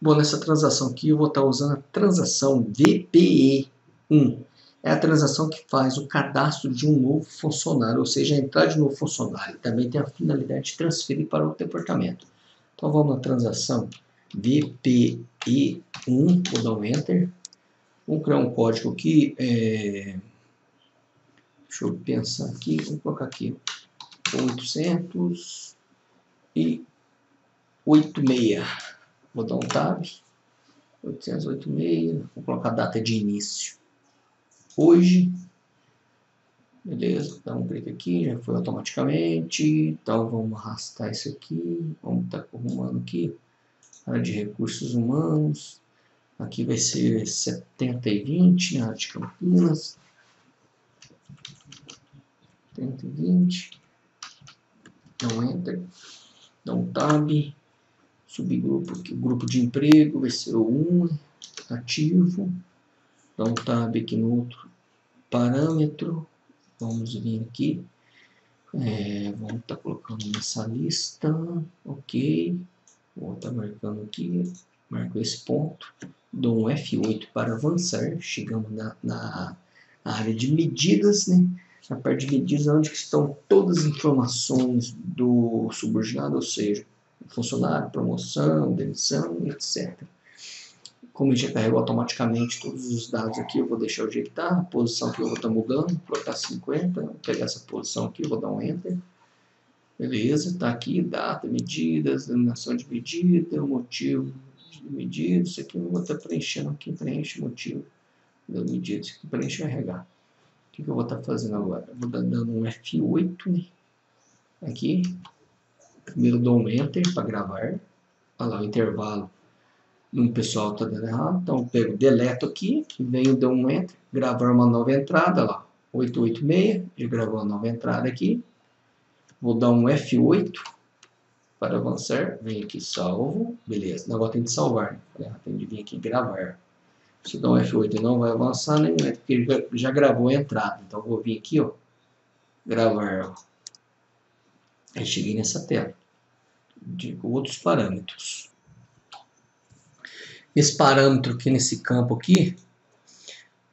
Bom, nessa transação aqui eu vou estar usando a transação VPE1. É a transação que faz o cadastro de um novo funcionário, ou seja, a entrada de um novo funcionário. Também tem a finalidade de transferir para outro departamento. Então vamos na transação VPE1, vou dar um Enter. Vamos criar um código aqui. É... Deixa eu pensar aqui, vamos colocar aqui 800 e 86. Vou dar um tab. 886. Vou colocar a data de início. Hoje. Beleza, dá um clique aqui, já foi automaticamente. Então vamos arrastar isso aqui. Vamos estar tá arrumando aqui. Área de recursos humanos. Aqui vai ser 70 e 20, área de Campinas. 70 e 20. Dá um Enter. Dá um Tab subgrupo aqui, o grupo de emprego vai ser o 1, ativo, dá um tab aqui no outro parâmetro, vamos vir aqui, é, vamos estar tá colocando nessa lista, ok, vou estar tá marcando aqui, marco esse ponto, dou um F8 para avançar, chegamos na, na área de medidas, né, na parte de medidas onde estão todas as informações do subordinado, ou seja, funcionário, promoção, demissão, etc. Como ele já carregou automaticamente todos os dados aqui, eu vou deixar o jeito que está, a posição que eu vou estar tá mudando, vou colocar 50, vou pegar essa posição aqui, vou dar um Enter. Beleza, está aqui, data, medidas, denominação de medida, motivo de medida, isso aqui eu vou estar tá preenchendo aqui, preenche o motivo da medida, isso aqui preenche o RH. O que, que eu vou estar tá fazendo agora? Vou estar dando um F8, né? Aqui, Primeiro dou um Enter para gravar. Olha lá o intervalo. Um pessoal está dando errado. Então pego, deleto aqui, venho, dou um Enter, gravar uma nova entrada lá. 886, já gravou uma nova entrada aqui. Vou dar um F8 para avançar. Venho aqui, salvo. Beleza, agora tem que salvar. Né? Tem de vir aqui gravar. Se eu dar um F8 não vai avançar nenhum, porque ele já, já gravou a entrada. Então vou vir aqui, ó, gravar. Ó. Aí cheguei nessa tela de outros parâmetros. Esse parâmetro aqui nesse campo aqui,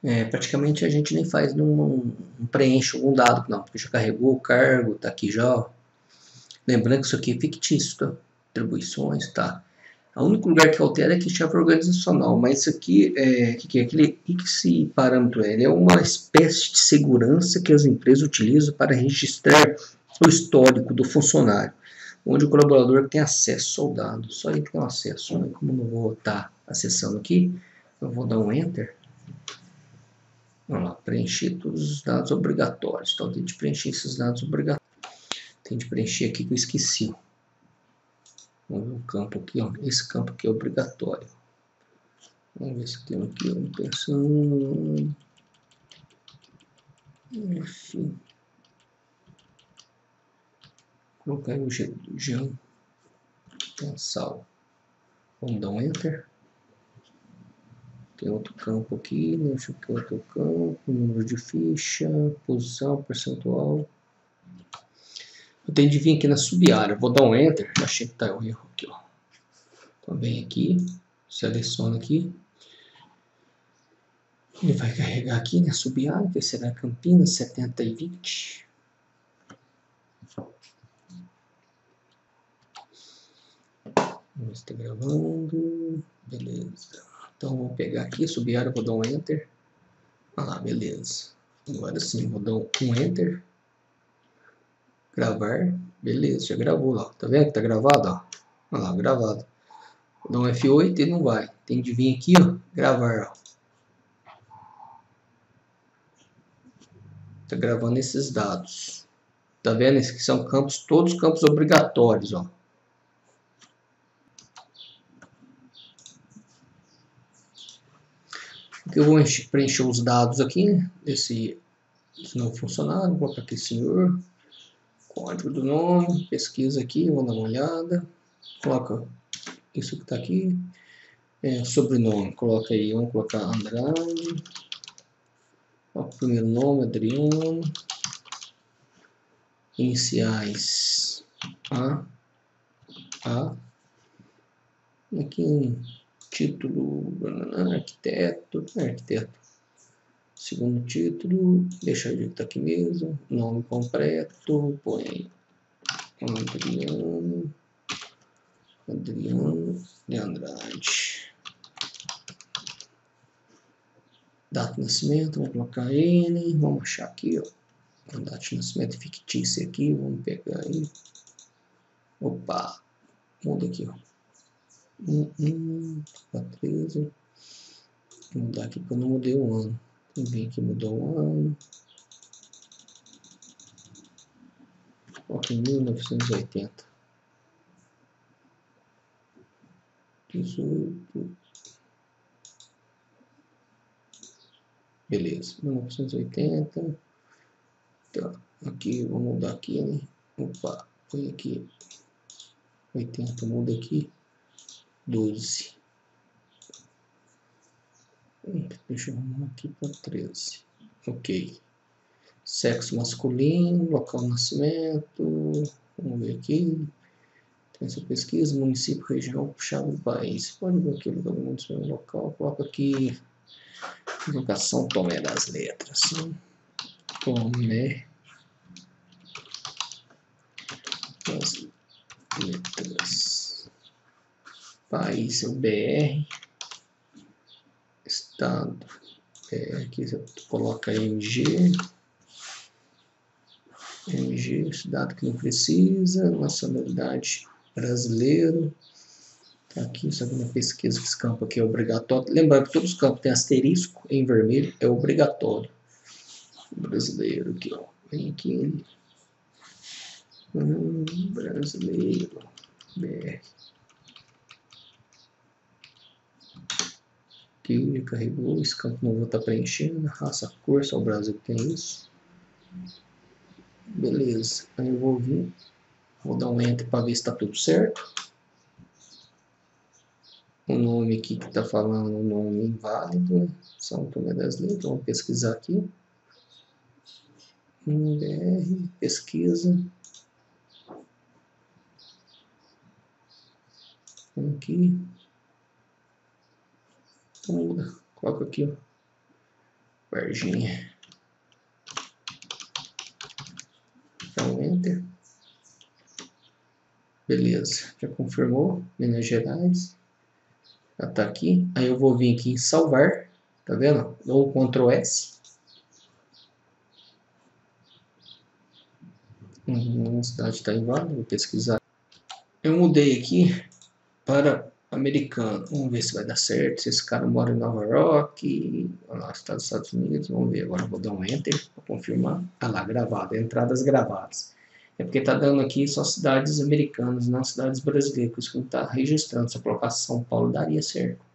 é, praticamente a gente nem faz, não, não preenche algum dado, não, porque já carregou o cargo, tá aqui já. Lembrando que isso aqui é fictício, tá? Atribuições, tá? O único lugar que altera é aqui chave organizacional, mas isso aqui é que, que é aquele que esse parâmetro é? Ele é uma espécie de segurança que as empresas utilizam para registrar o histórico do funcionário, onde o colaborador tem acesso ao dado, só ele tem acesso. Né? Como não vou estar acessando aqui, eu vou dar um Enter. Vamos lá, preencher todos os dados obrigatórios. Então tem de preencher esses dados obrigatórios. Tem de preencher aqui que eu esqueci. Vamos ver o campo aqui, ó. esse campo aqui é obrigatório. Vamos ver se tem aqui, pensando. Enfim colocar o Jean Pensal. Vamos dar um Enter. Tem outro campo aqui, deixa eu ver outro campo, número de ficha, posição, percentual. Eu tenho de vir aqui na sub-área, vou dar um Enter, achei que está o erro aqui, ó. Também aqui, seleciono aqui. Ele vai carregar aqui na sub-área, que será Campinas 70 e 20. Estar gravando. Beleza. Então vou pegar aqui, subir área, vou dar um Enter. Ah lá, beleza. Agora sim, vou dar um Enter. Gravar. Beleza, já gravou lá. Tá vendo que tá gravado? Ó? Olha lá, gravado. Vou dar um F8 e não vai. Tem de vir aqui, ó, gravar. Ó. Tá gravando esses dados. Tá vendo? Esses são campos, todos campos obrigatórios, ó. Eu vou preencher os dados aqui desse novo funcionário, vou colocar aqui senhor, código do nome, pesquisa aqui, vou dar uma olhada, coloca isso que está aqui, é, sobrenome, coloca aí, vamos colocar Andrade, coloca o primeiro nome, Adriano, iniciais A, A, aqui título, arquiteto, é arquiteto. Segundo título, deixa eu tá aqui mesmo, nome completo, põe Adriano, Adriano de Andrade. Data de nascimento, vamos colocar ele, vamos achar aqui, ó, data de nascimento fictícia aqui, vamos pegar aí. Opa, muda aqui, ó. 1, 1, 13. Vou mudar aqui porque eu não mudei o ano. Ver aqui, mudou o ano. Em 1980. 18. Beleza, 1980. Tá, aqui, vamos mudar aqui, né? Opa, põe aqui. 80, muda aqui. 12. Deixa eu arrumar aqui para 13. Ok. Sexo masculino, local de nascimento. Vamos ver aqui. Tem essa pesquisa, município, região, puxado do país. Pode ver aqui o lugar do local. Coloca aqui. Educação Tomé das letras. Tomé das letras. País é o BR. Estado. É, aqui você coloca MG. MG, cidade que não precisa. Nacionalidade brasileiro. Tá aqui, só que pesquisa que esse campo aqui é obrigatório. Lembrando que todos os campos têm asterisco em vermelho, é obrigatório. brasileiro aqui, ó. Vem aqui. Hum, brasileiro. BR. Aqui ele carregou, esse campo novo está preenchendo. Raça, cor, só o Brasil que tem isso. Beleza, aí eu vou vir, vou dar um enter para ver se está tudo certo. O nome aqui que está falando, o nome inválido, né? São Tomé das Letras, vamos pesquisar aqui. BR, pesquisa. Aqui. Então muda. Coloca aqui, ó. Varginha. Dá um Enter. Beleza. Já confirmou. Minas Gerais. Já tá aqui. Aí eu vou vir aqui em salvar. Tá vendo? Dou Ctrl S. Hum, a cidade está inválida. Vou pesquisar. Eu mudei aqui para americano. Vamos ver se vai dar certo. Se esse cara mora em Nova York, lá Estados Unidos. Vamos ver. Agora vou dar um enter para confirmar. Ah lá, gravado. Entradas gravadas. É porque está dando aqui só cidades americanas, não cidades brasileiras. Por isso que não está registrando. Se eu colocasse São Paulo, daria certo.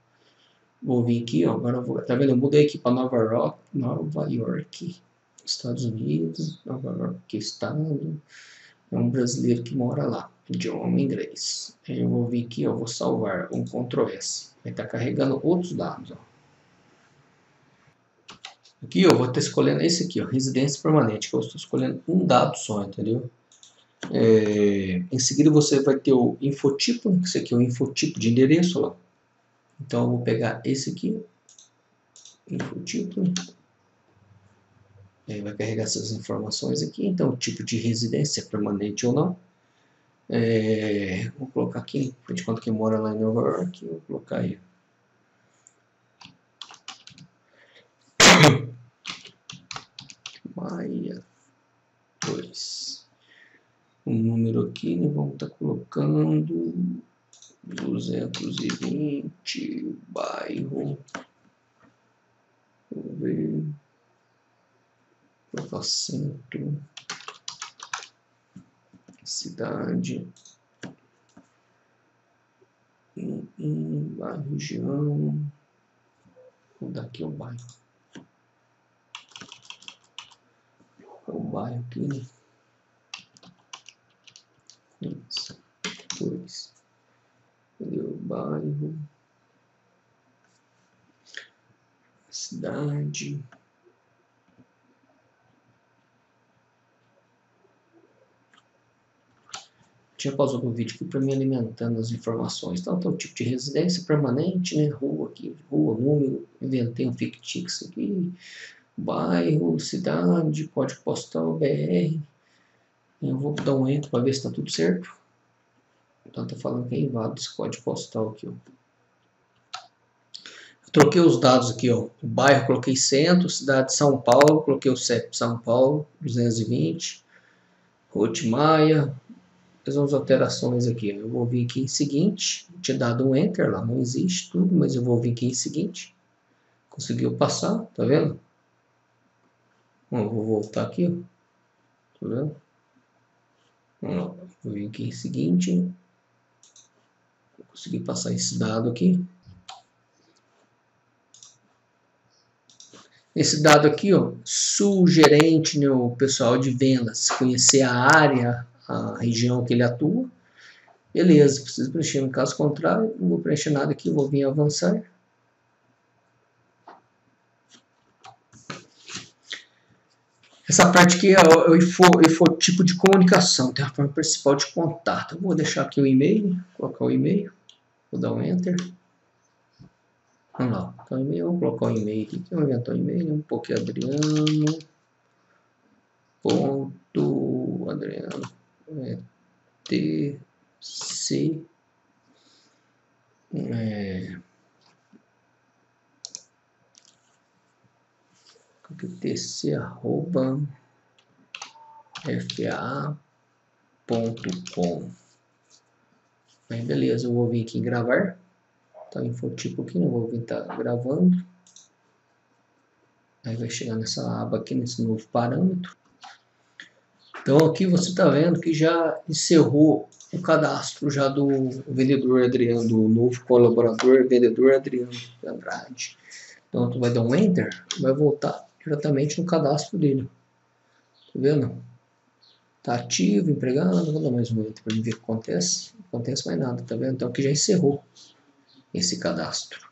Vou vir aqui, ó. Agora vou. Tá vendo? Eu mudei aqui para Nova York. Nova York. Estados Unidos. Nova York, estado. É um brasileiro que mora lá idioma inglês. Eu vou vir aqui, ó, vou salvar um Ctrl S. Vai estar tá carregando outros dados. Ó. Aqui eu vou estar escolhendo esse aqui, ó, residência permanente, que eu estou escolhendo um dado só, entendeu? É, em seguida você vai ter o infotipo, esse aqui é o infotipo de endereço. Ó. Então eu vou pegar esse aqui, infotipo. Aí vai carregar essas informações aqui. Então, tipo de residência, permanente ou não. É, vou colocar aqui, de conta que mora lá em Nova York, vou colocar aí. Maia 2. O número aqui, né, vamos estar tá colocando 220, bairro. Vamos ver. Colocar centro cidade, um, um bairro, região, vou dar aqui o bairro, o bairro aqui, isso, dois, cadê o bairro, cidade, tinha pausado o vídeo aqui para me alimentando as informações. Então, tem o tipo de residência permanente, né? Rua aqui, rua, número, inventei um fictício aqui, bairro, cidade, código postal, BR. Eu vou dar um enter para ver se está tudo certo. Então, tá falando que é inválido esse código postal aqui, ó. troquei os dados aqui, ó. O bairro coloquei centro, cidade de São Paulo, coloquei o CEP São Paulo, 220. Ruth Maia, fizemos alterações aqui. Eu vou vir aqui em seguinte, tinha dado um enter lá, não existe tudo, mas eu vou vir aqui em seguinte. Conseguiu passar, tá vendo? Bom, vou voltar aqui, ó. Tá vendo? Vou vir aqui em seguinte. Consegui passar esse dado aqui. Esse dado aqui, ó, sugerente no pessoal de vendas, conhecer a área, a região que ele atua. Beleza, preciso preencher no caso contrário, não vou preencher nada aqui, vou vir avançar. Essa parte aqui é o info, info tipo de comunicação, tem a forma principal de contato. Eu vou deixar aqui o e-mail, colocar o e-mail, vou dar um enter. Vamos lá, e-mail, vou colocar o e-mail aqui, vou inventar o e-mail, um pouquinho Adriano, ponto, Adriano, é, T, C, é, tc arroba fa.com aí beleza, eu vou vir aqui em gravar. Tá infotipo aqui, não vou vir tá gravando. Aí vai chegar nessa aba aqui, nesse novo parâmetro então aqui você está vendo que já encerrou o cadastro já do vendedor Adriano, do novo colaborador vendedor Adriano Andrade. Então tu vai dar um Enter, vai voltar diretamente no cadastro dele. Tá vendo? Tá ativo, empregado, vou dar mais um Enter para ver o que acontece. Não acontece mais nada, tá vendo? Então aqui já encerrou esse cadastro.